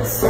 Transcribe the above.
Yes.